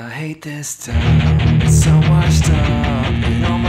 I hate this town. It's so washed up.